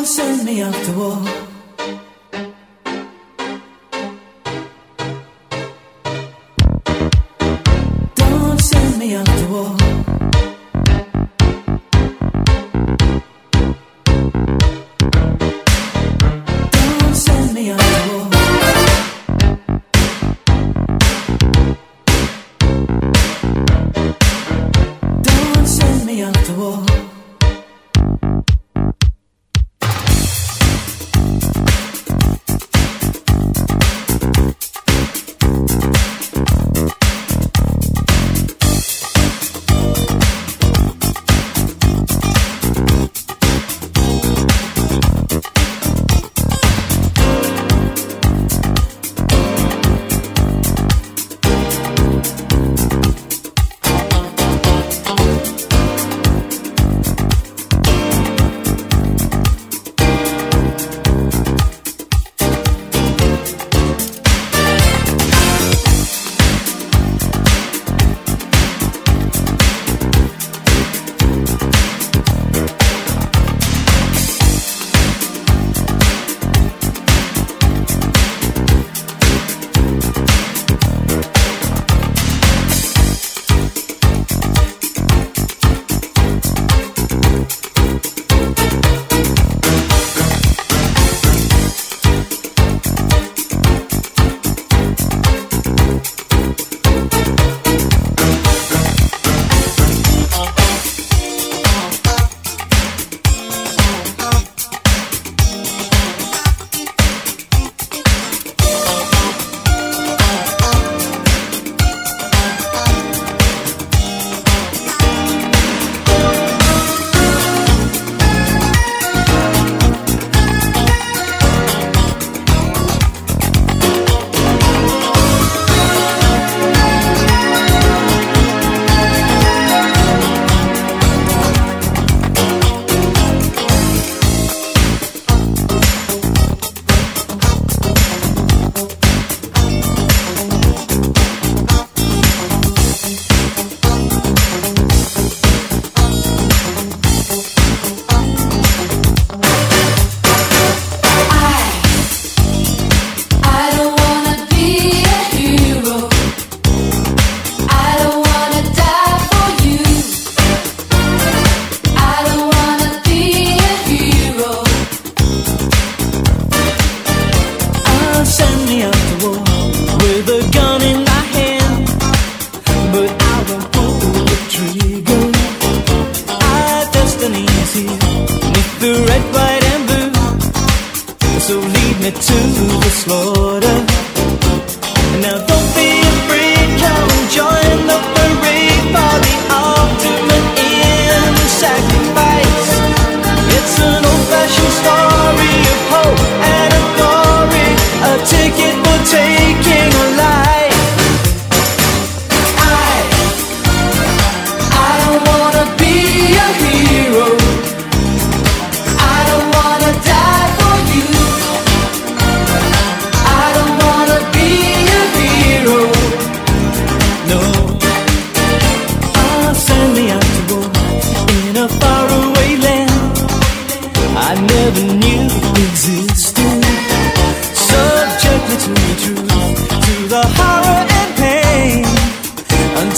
Don't send me off to war. Don't send me off the. Don't send me. Don't send me.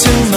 to